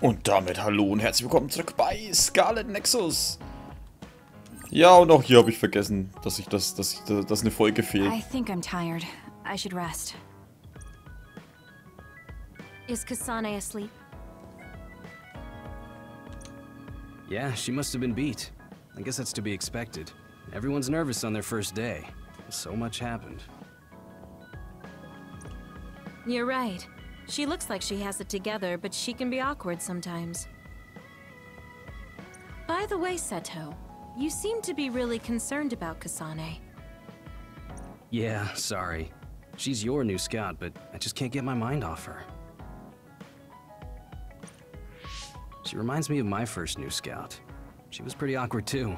Und damit hallo und herzlich willkommen zurück bei Scarlet Nexus. Ja, und auch hier habe ich vergessen, dass ich das, dass ich, dass eine Folge fehlt. I think I'm tired. I should rest. Is Kasane asleep? Yeah, she must have been beat. I guess that's to be expected. Everyone's nervous on their first day. So much happened. You're right. She looks like she has it together, but she can be awkward sometimes. By the way, Seto, you seem to be really concerned about Kasane. Yeah, sorry. She's your new scout, but I just can't get my mind off her. She reminds me of my first new scout. She was pretty awkward too.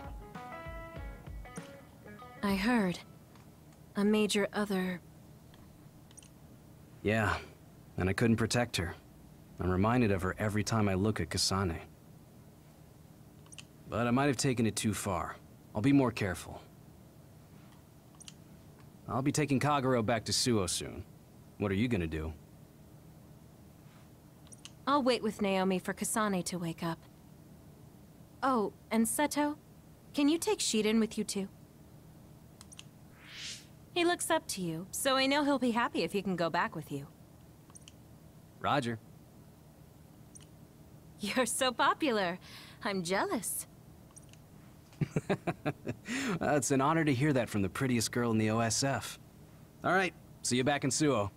I heard. A major other... Yeah, and I couldn't protect her. I'm reminded of her every time I look at Kasane. But I might have taken it too far. I'll be more careful. I'll be taking Kagero back to Suo soon. What are you gonna do? I'll wait with Naomi for Kasane to wake up. Oh, and Seto? Can you take Shiden with you too? He looks up to you, so I know he'll be happy if he can go back with you. Roger. You're so popular. I'm jealous. Uh, it's an honor to hear that from the prettiest girl in the OSF. All right, see you back in Suo.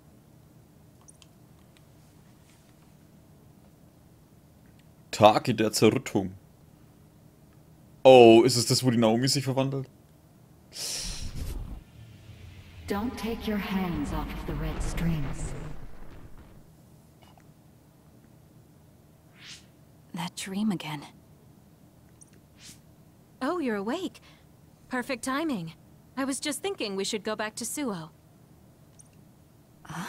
Tage der Zerrüttung. Oh, ist es das, wo die Naomi sich verwandelt? Don't take your hands off of the red strings. That dream again. Oh, you're awake. Perfect timing. I was just thinking we should go back to Suo. Uh,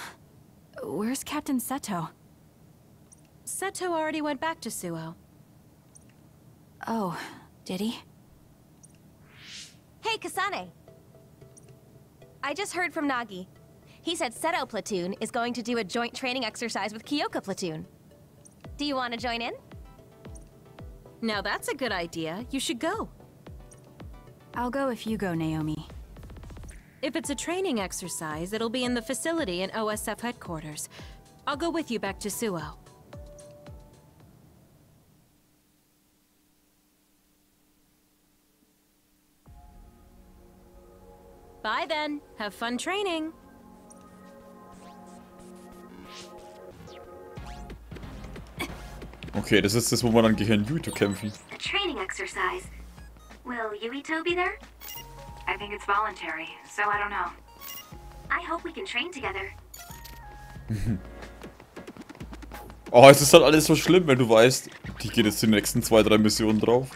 where's Captain Seto? Seto already went back to Suo. Oh, did he? Hey, Kasane. I just heard from Nagi. He said Seto Platoon is going to do a joint training exercise with Kyoka Platoon. Do you want to join in? Now that's a good idea. You should go. I'll go if you go, Naomi. If it's a training exercise, it'll be in the facility in OSF headquarters. I'll go with you back to Suo. Bye then. Have fun training. Okay, das ist das, wo wir dann gegen Yuto kämpfen. A training exercise. Will Yuito be there? I think it's voluntary, so I don't know. I hope we can train together. Oh, es ist halt alles so schlimm, wenn du weißt, die geht jetzt die nächsten zwei, drei Missionen drauf.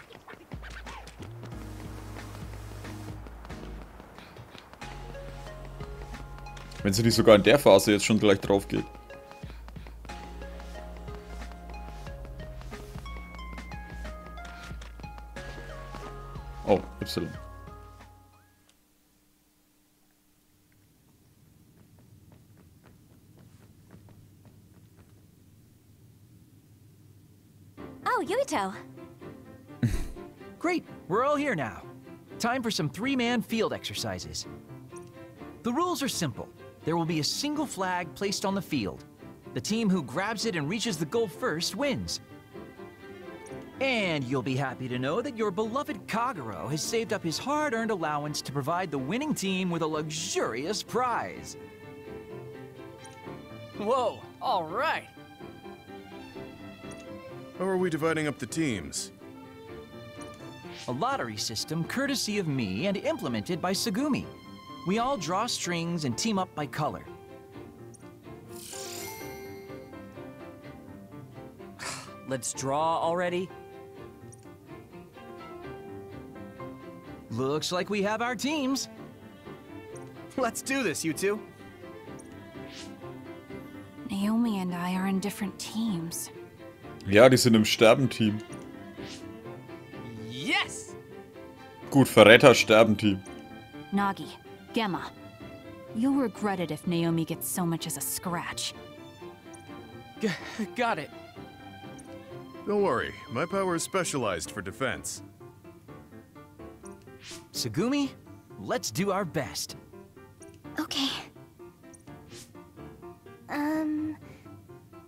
Wenn sie nicht sogar in der Phase jetzt schon gleich drauf geht. Oh, Y. Oh, Yuito. Great, we're all here now. Time for some three-man field exercises. The rules are simple. There will be a single flag placed on the field. The team who grabs it and reaches the goal first wins. And you'll be happy to know that your beloved Kagero has saved up his hard-earned allowance to provide the winning team with a luxurious prize. Whoa, all right. How are we dividing up the teams? A lottery system courtesy of me and implemented by Tsugumi. We all draw strings and team up by color. Let's draw already. Looks like we have our teams. Let's do this, you two. Naomi and I are in different teams. Ja, die sind im Sterbenteam. Yes! Gut, Verräter-Sterbenteam. Nagi, Gemma. You'll regret it if Naomi gets so much as a scratch. G got it. Don't worry, my power is specialized for defense. Tsugumi, let's do our best. Okay. Um.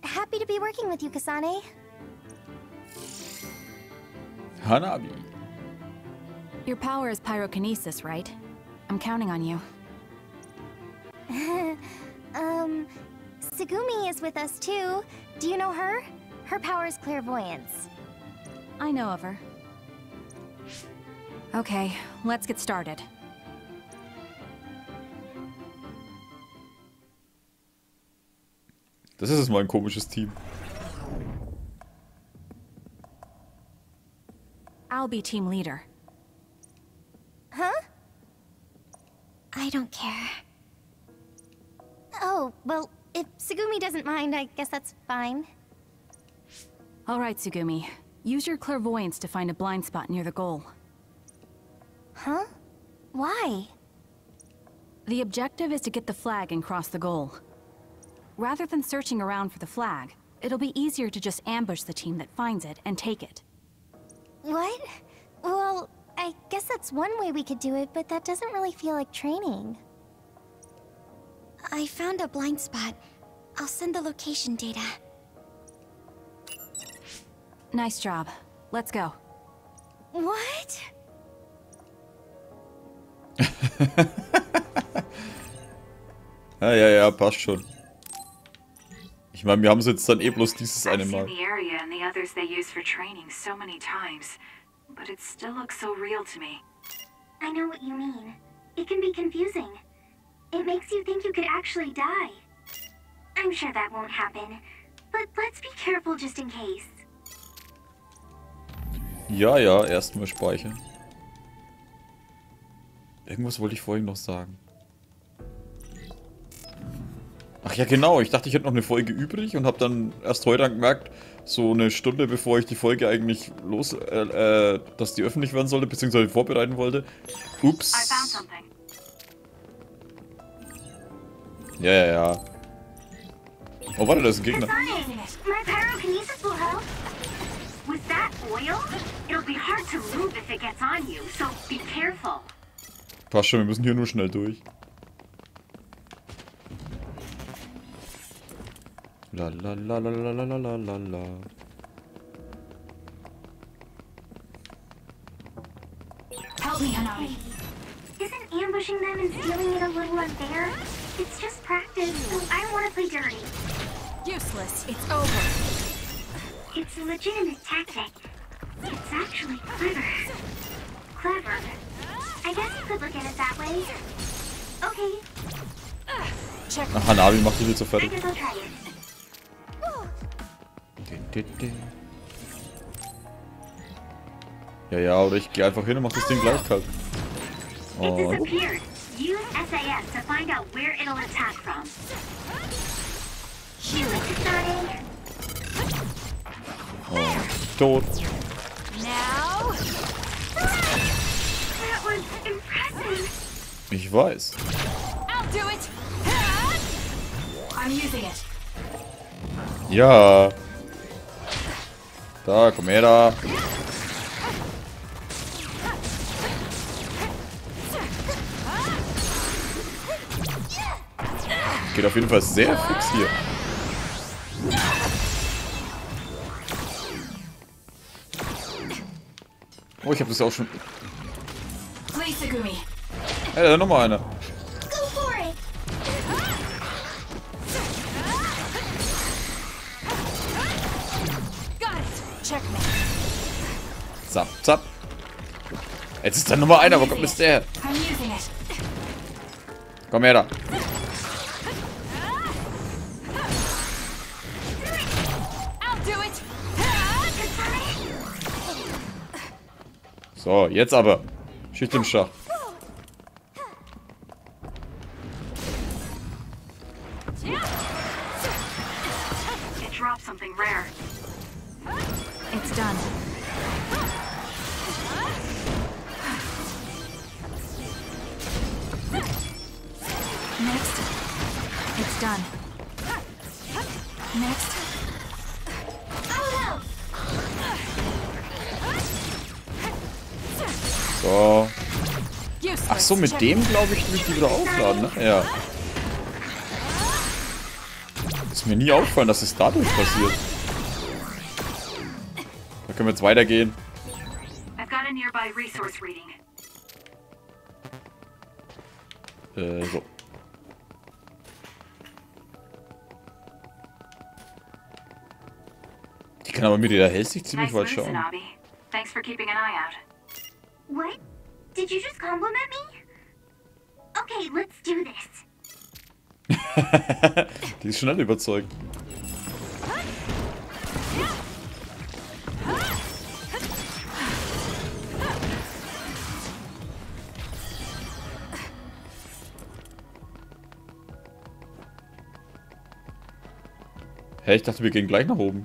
Happy to be working with you, Kasane. Hanabi. Your power is pyrokinesis, right? I'm counting on you. um. Tsugumi is with us too. Do you know her? Her power is clairvoyance. I know of her. Okay, let's get started. Das ist jetzt mal ein komisches Team. I'll be team leader. Huh? I don't care. Oh, well, if Tsugumi doesn't mind, I guess that's fine. All right, Tsugumi. Use your clairvoyance to find a blind spot near the goal. Huh? Why? The objective is to get the flag and cross the goal. Rather than searching around for the flag, it'll be easier to just ambush the team that finds it and take it. What? Well, I guess that's one way we could do it, but that doesn't really feel like training. I found a blind spot. I'll send the location data. Nice job. Let's go. What? Ja, ja, ja, passt schon. Ich meine, wir haben es jetzt dann eh bloß dieses eine Mal. seen the area and the others they use for training so many times, but it still looks so real to me. I know what you mean. It can be confusing. It makes you think you could actually die. I'm sure that won't happen, but let's be careful just in case. Ja, ja, erstmal speichern. Irgendwas wollte ich vorhin noch sagen. Ach ja, genau. Ich dachte, ich hätte noch eine Folge übrig und habe dann erst heute dann gemerkt, so eine Stunde bevor ich die Folge eigentlich los, äh, äh, dass die öffentlich werden sollte, beziehungsweise vorbereiten wollte. Ups. Ja, ja, ja. Oh, warte, da ist ein Gegner. With that oil, it'll be hard to move if it gets on you, so be careful. Passt schon, wir müssen hier nur schnell durch. La la la la la la la la la la. Help me, Hanabi. Isn't ambushing them and stealing it a little unfair? It's just practice, so I don't want to play dirty. Useless. It's over. It's a legitimate tactic. It's actually clever. Clever. I guess you could look at it that way. Okay, Check. Ach, Hanabi macht die I fertig. Ja, ja, oder ich gehe einfach hin und mach das Ding gleich kalt. Oh, disappeared. Use SAS to find out where it'll attack from. Shoot, Kasane. oh, tot. Ich weiß. Ja. Da, komm her da. Geht auf jeden Fall sehr fix hier. Oh, ich habe das auch schon. Hey, da ist nochmal einer. Zap, zap. Jetzt ist da nochmal einer. Wo kommt ist der? Komm her da. So, jetzt aber. Schießt im Schach. So. Ach so, mit dem glaube ich, will ich die wieder aufladen, ne? Ja. Ist mir nie aufgefallen, dass es dadurch passiert. Da können wir jetzt weitergehen. Äh, so. Die kann aber mit ihrer Hellsicht ziemlich weit schauen. Thanks for keeping an eye out. What? Did you just compliment me? Okay, let's do this. Die ist schnell überzeugt. Hä, ich dachte, wir gehen gleich nach oben.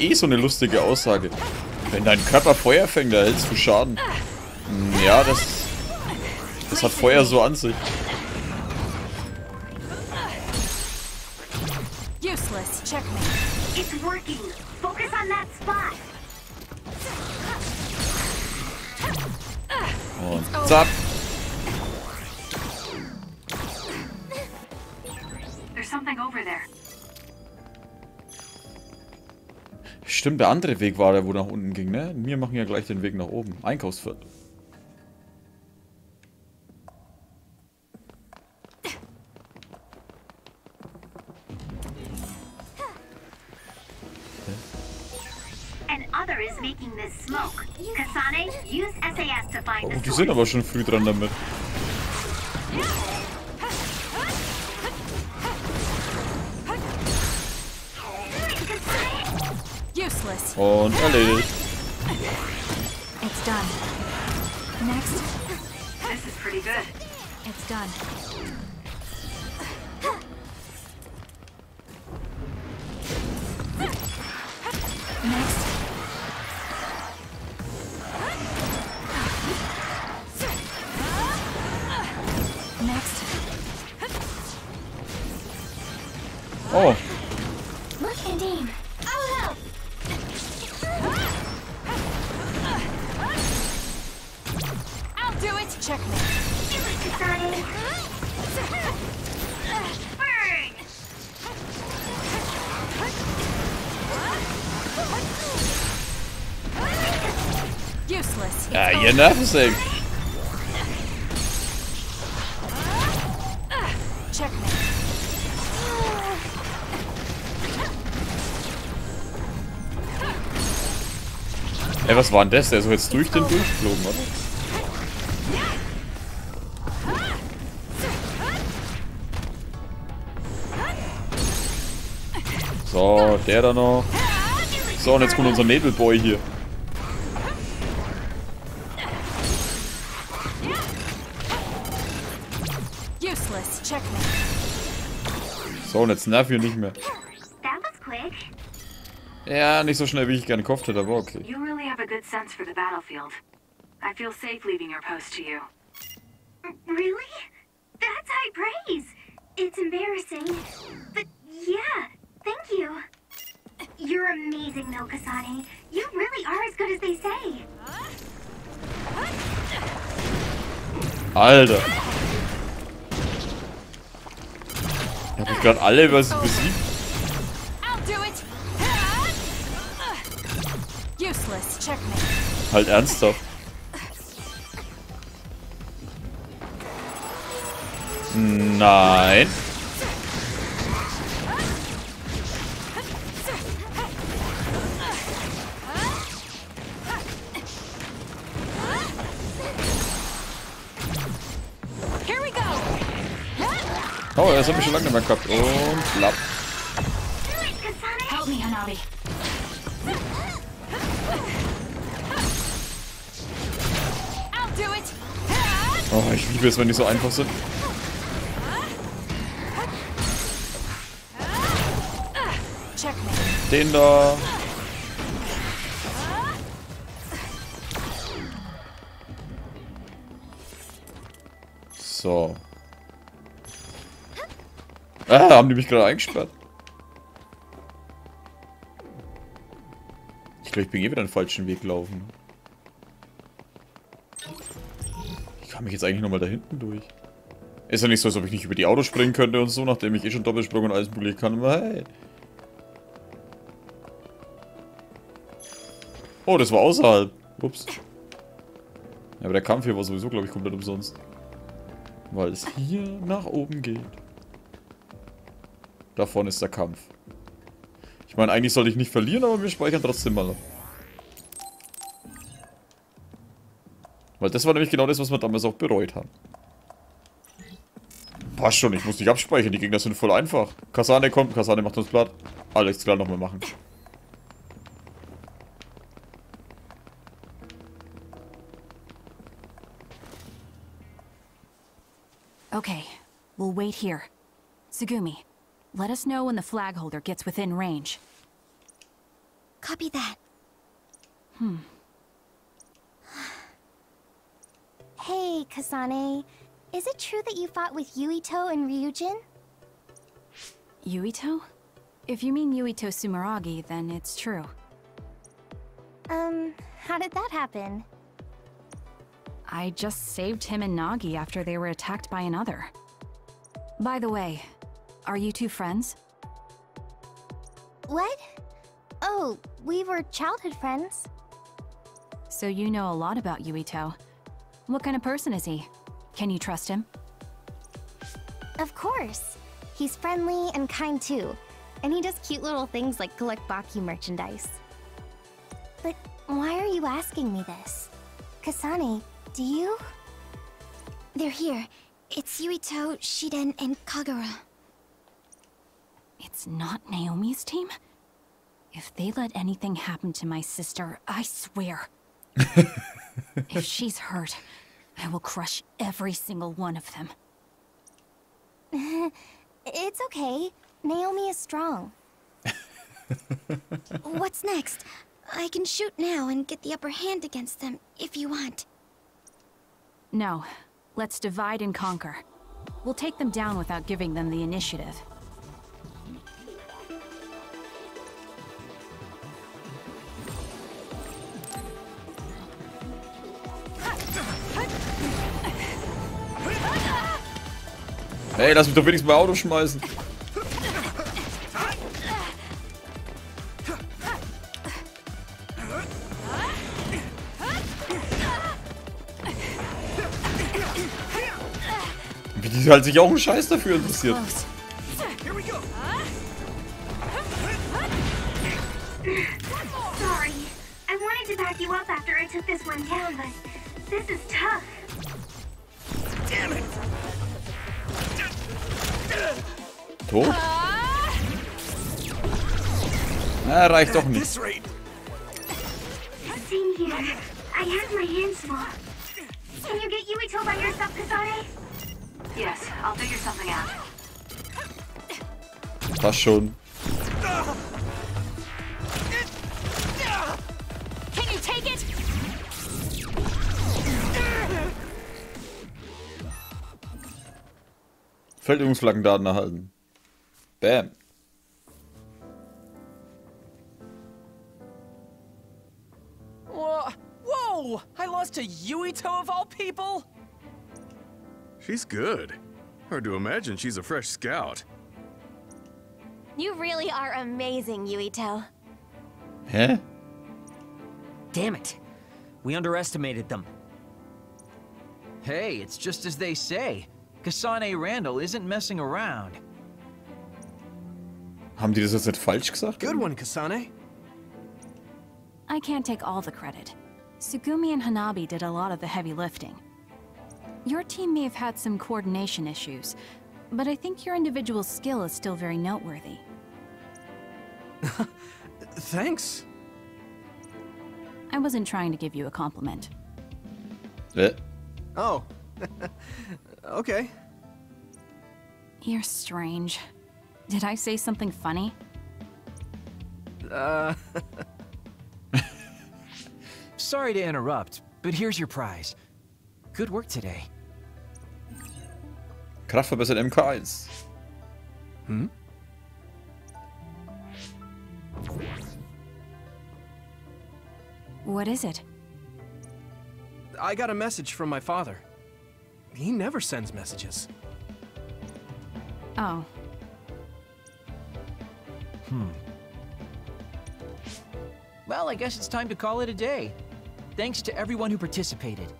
Eh so eine lustige Aussage. Wenn dein Körper Feuer fängt, da hältst du Schaden. Hm, Ja, das... Das hat Feuer so an sich. Stimmt, der andere Weg war der, wo nach unten ging, ne? Wir machen ja gleich den Weg nach oben. Einkaufsviertel. Oh, die sind aber schon früh dran damit. Und erledigt. It's done. Next. This is pretty good. It's done. Nervensäge. Check me. Ey, was war denn das? Der ist so jetzt durch den durchgeflogen, oder? So, der da noch. So, und jetzt kommt unser Nebelboy hier. Und jetzt nerv hier nicht mehr. Ja, nicht so schnell, wie ich gerne gehofft hätte, aber okay. You really have a good sense for the battlefield. I feel safe leaving your post to you. Really? That's high praise. It's embarrassing. But yeah, thank you. You're amazing though, Kasane. You really are as good as they say. Alter. Hab ich gerade alle über sie besiegt? Halt ernsthaft. Nein. habe ich schon lange nicht mehr gehabt. Und klapp. Oh, ich liebe es, wenn die so einfach sind. Den da. So. Ah, haben die mich gerade eingesperrt? Ich glaube, ich bin eh wieder den falschen Weg gelaufen. Ich kann mich jetzt eigentlich nochmal da hinten durch. Ist ja nicht so, als ob ich nicht über die Autos springen könnte und so, nachdem ich eh schon Doppelsprung und alles mögliche kann. Aber hey. Oh, das war außerhalb. Ups. Ja, aber der Kampf hier war sowieso, glaube ich, komplett umsonst. Weil es hier nach oben geht. Da vorne ist der Kampf. Ich meine, eigentlich sollte ich nicht verlieren, aber wir speichern trotzdem mal. Weil das war nämlich genau das, was wir damals auch bereut haben. Passt schon, ich muss nicht abspeichern, die Gegner sind voll einfach. Kasane kommt, Kasane macht uns platt. Alles klar, nochmal machen. Okay, we'll wait here. Sugumi, let us know when the flag holder gets within range. Copy that. Hmm. Hey, Kasane. Is it true that you fought with Yuito and Ryujin? Yuito? If you mean Yuito Sumeragi, then it's true. Um, how did that happen? I just saved him and Nagi after they were attacked by another. By the way, are you two friends? What? Oh, we were childhood friends. So you know a lot about Yuito. What kind of person is he? Can you trust him? Of course. He's friendly and kind too. And he does cute little things like collect Baki merchandise. But why are you asking me this? Kasane, do you? They're here. It's Yuito, Shiden, and Kagero. It's not Naomi's team? If they let anything happen to my sister, I swear. if she's hurt, I will crush every single one of them. it's okay. Naomi is strong. What's next? I can shoot now and get the upper hand against them, if you want. No. Let's divide and conquer. We'll take them down without giving them the initiative. Hey, lass mich doch wenigstens mal Auto schmeißen. Wie die halt sich auch einen Scheiß dafür interessiert. Sorry. I wanted to back you up after I took this one down, but this is tough. Damn it! Tot? Na, reicht doch nicht. Same here. Feldübungsflaggendaten er erhalten. Bam. Whoa! Whoa! I lost to Yuito of all people? She's good. Hard to imagine she's a fresh scout. You really are amazing, Yuito. Hä? Damn it. We underestimated them. Hey, it's just as they say. Kasane Randall isn't messing around. Haben die das jetzt nicht falsch gesagt? Good one, Kasane. I can't take all the credit. Tsugumi and Hanabi did a lot of the heavy lifting. Your team may have had some coordination issues, but I think your individual skill is still very noteworthy. Thanks. I wasn't trying to give you a compliment. Eh? Oh. okay. You're strange. Did I say something funny? Uh... Sorry to interrupt, but here's your prize. Good work today. Kraft verbessert MK1. Hmm? What is it? I got a message from my father. He never sends messages. Oh. Hmm. Well, I guess it's time to call it a day. Thanks to everyone who participated.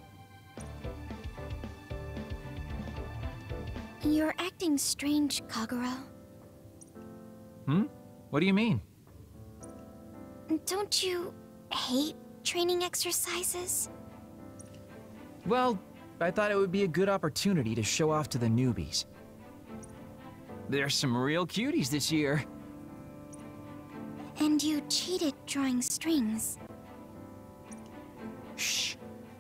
You're acting strange, Kagero. Hmm? What do you mean? Don't you hate training exercises? Well, I thought it would be a good opportunity to show off to the newbies. There's some real cuties this year. And you cheated drawing strings. Shh.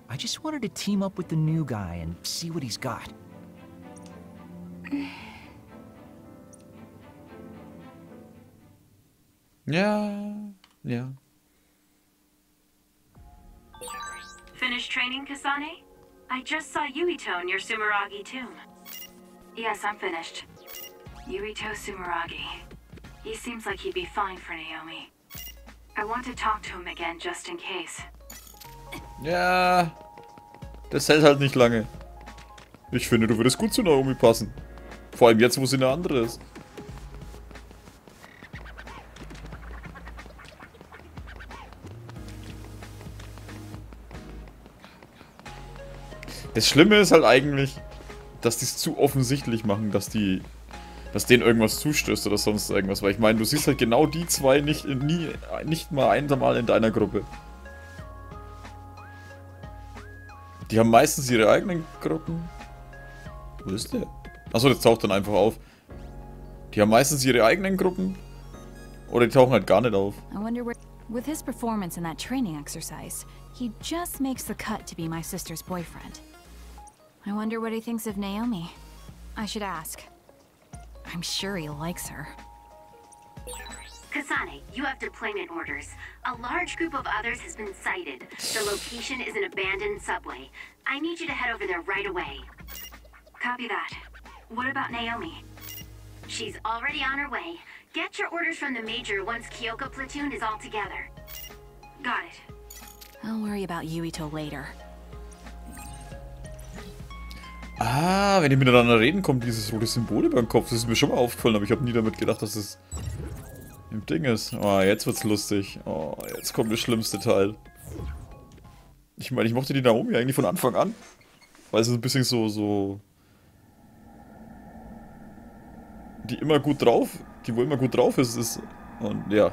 I just wanted to team up with the new guy and see what he's got. yeah, yeah. Finished training, Kasane? I just saw Yuito near Sumeragi tomb. Yes, I'm finished. Yuito Sumeragi. He seems like he'd be fine for Naomi. I want to talk to him again just in case. Ja. Das hält halt nicht lange. Ich finde, du würdest gut zu Naomi passen. Vor allem jetzt, wo sie eine andere ist. Das Schlimme ist halt eigentlich, dass die es zu offensichtlich machen, dass die, dass denen irgendwas zustößt oder sonst irgendwas. Weil ich meine, du siehst halt genau die zwei nicht, nie, nicht mal einmal in deiner Gruppe. Die haben meistens ihre eigenen Gruppen. Wo ist der? Achso, das taucht dann einfach auf. Die haben meistens ihre eigenen Gruppen. Oder die tauchen halt gar nicht auf. With his performance in that training exercise, he just makes the cut to be my sister's boyfriend. I wonder what he thinks of Naomi. I should ask. I'm sure he likes her. Kasane, you have deployment orders. A large group of others has been sighted. The location is an abandoned subway. I need you to head over there right away. Copy that. What about Naomi? She's already on her way. Get your orders from the Major once Kyoka platoon is all together. Got it. I'll worry about Yuito later. Ah, wenn die miteinander reden, kommt dieses rote Symbol über den Kopf. Das ist mir schon mal aufgefallen, aber ich habe nie damit gedacht, dass es im Ding ist. Oh, jetzt wird's lustig. Oh, jetzt kommt das schlimmste Teil. Ich meine, ich mochte die Naomi eigentlich von Anfang an. Weil sie ein bisschen so, so... Die immer gut drauf, die wohl immer gut drauf ist, ist... Und ja.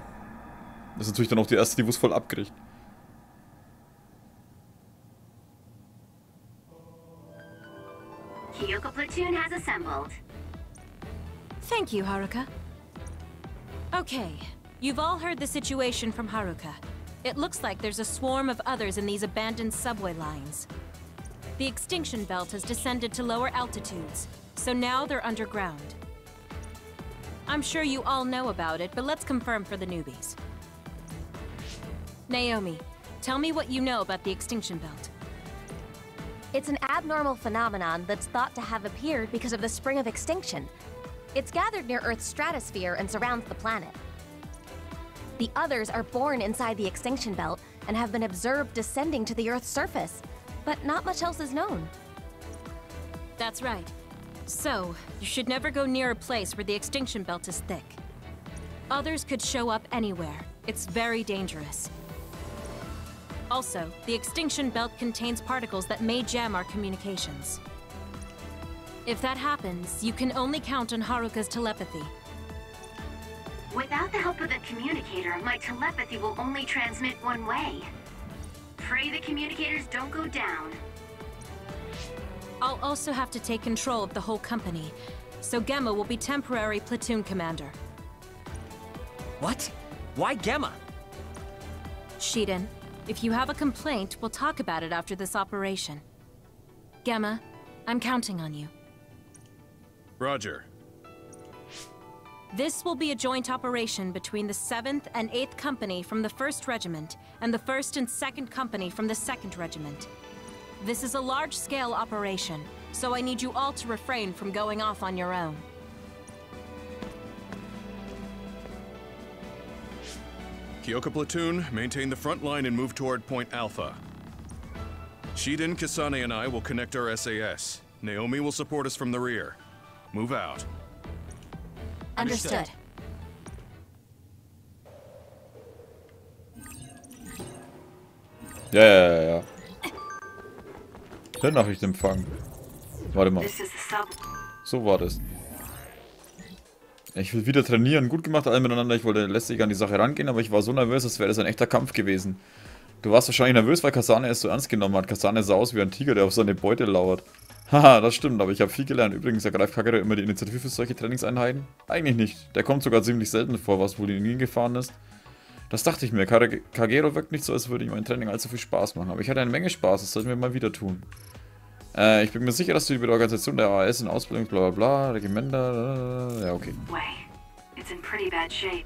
Das ist natürlich dann auch die erste, die wo es voll abkriegt. Kyoka platoon has assembled. Thank you, Haruka. Okay, you've all heard the situation from Haruka. It looks like there's a swarm of others in these abandoned subway lines. The extinction belt has descended to lower altitudes, so now they're underground. I'm sure you all know about it, but let's confirm for the newbies. Naomi, tell me what you know about the extinction belt. It's an abnormal phenomenon that's thought to have appeared because of the spring of extinction. It's gathered near Earth's stratosphere and surrounds the planet. The others are born inside the extinction belt and have been observed descending to the Earth's surface, but not much else is known. That's right. So, you should never go near a place where the extinction belt is thick. Others could show up anywhere. It's very dangerous. Also, the extinction belt contains particles that may jam our communications. If that happens, you can only count on Haruka's telepathy. Without the help of the communicator, my telepathy will only transmit one way. Pray the communicators don't go down. I'll also have to take control of the whole company, so Gemma will be temporary platoon commander. What? Why Gemma? Shiden, if you have a complaint, we'll talk about it after this operation. Gemma, I'm counting on you. Roger. This will be a joint operation between the 7th and 8th Company from the 1st Regiment and the 1st and 2nd Company from the 2nd Regiment. This is a large-scale operation, so I need you all to refrain from going off on your own. Kyoka Platoon, maintain the front line and move toward Point Alpha. Shiden, Kasane, and I will connect our SAS. Naomi will support us from the rear. Move out. Understood. Ja, ja, ja, ja. Der Nachrichtenempfang. Warte mal. This is the. So war das. Ich will wieder trainieren. Gut gemacht, alle miteinander. Ich wollte lästig an die Sache rangehen, aber ich war so nervös, als wäre das ein echter Kampf gewesen. Du warst wahrscheinlich nervös, weil Kasane es so ernst genommen hat. Kasane sah aus wie ein Tiger, der auf seine Beute lauert. Haha, das stimmt, aber ich habe viel gelernt. Übrigens ergreift Kagero immer die Initiative für solche Trainingseinheiten? Eigentlich nicht. Der kommt sogar ziemlich selten vor, was wohl in ihn gefahren ist. Das dachte ich mir. Kage- Kagero wirkt nicht so, als würde ihm mein Training allzu viel Spaß machen. Aber ich hatte eine Menge Spaß, das sollten wir mal wieder tun. Äh, ich bin mir sicher, dass du über die Organisation der AS in Ausbildung, bla bla bla, Regimenter, ja, okay. It's in pretty bad shape.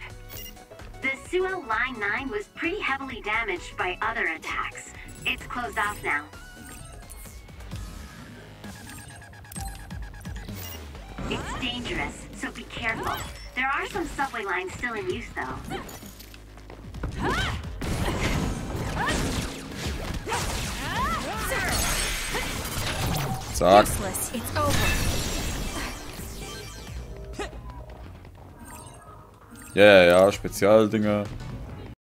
The Suo Line 9 was pretty heavily damaged by other attacks. It's closed off now. It's dangerous, so be careful. There are some subway lines still in use, though. Zack. Ja, ja, ja, Spezialdinger.